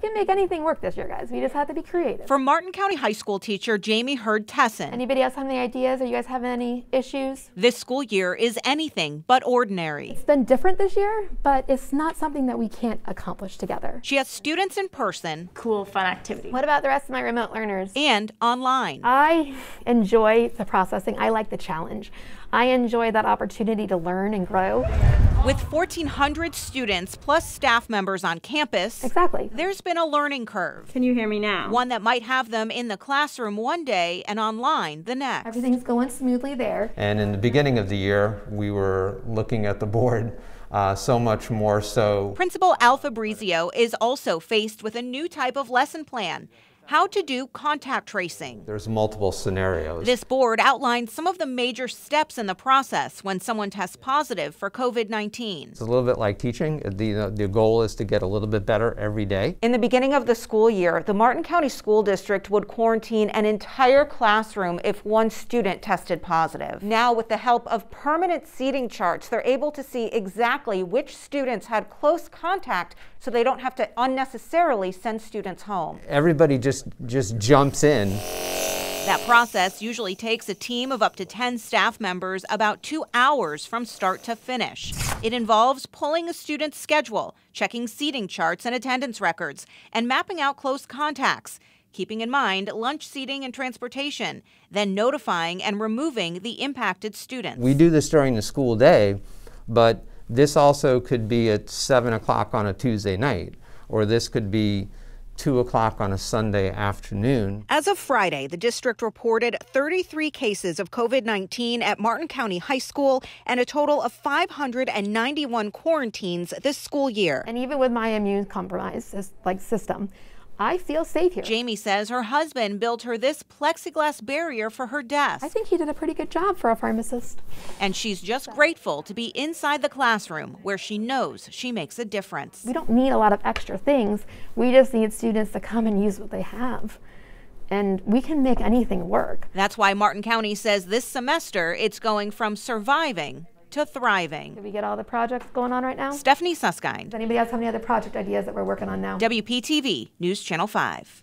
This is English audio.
can make anything work this year, guys. We just have to be creative. For Martin County High School teacher Jamie Hurd Tesson. Anybody else have any ideas? Are you guys having any issues? This school year is anything but ordinary. It's been different this year, but it's not something that we can't accomplish together. She has students in person. Cool, fun activity. What about the rest of my remote learners? And online. I enjoy the processing. I like the challenge. I enjoy that opportunity to learn and grow. With 1,400 students plus staff members on campus, exactly. there's been a learning curve. Can you hear me now? One that might have them in the classroom one day and online the next. Everything's going smoothly there. And in the beginning of the year, we were looking at the board uh, so much more so. Principal Al Fabrizio is also faced with a new type of lesson plan how to do contact tracing. There's multiple scenarios. This board outlines some of the major steps in the process when someone tests positive for COVID-19. It's a little bit like teaching. Uh, the, uh, the goal is to get a little bit better every day. In the beginning of the school year, the Martin County School District would quarantine an entire classroom if one student tested positive. Now, with the help of permanent seating charts, they're able to see exactly which students had close contact so they don't have to unnecessarily send students home. Everybody just just just jumps in. That process usually takes a team of up to 10 staff members about two hours from start to finish. It involves pulling a student's schedule, checking seating charts and attendance records, and mapping out close contacts, keeping in mind lunch seating and transportation, then notifying and removing the impacted students. We do this during the school day, but this also could be at 7 o'clock on a Tuesday night, or this could be 2 o'clock on a Sunday afternoon. As of Friday, the district reported 33 cases of COVID 19 at Martin County High School and a total of 591 quarantines this school year. And even with my immune compromised like system, I feel safe here. Jamie says her husband built her this plexiglass barrier for her desk. I think he did a pretty good job for a pharmacist. And she's just grateful to be inside the classroom where she knows she makes a difference. We don't need a lot of extra things. We just need students to come and use what they have and we can make anything work. That's why Martin County says this semester it's going from surviving to thriving. Did we get all the projects going on right now? Stephanie Susskind. Does anybody else have any other project ideas that we're working on now? WPTV News Channel 5.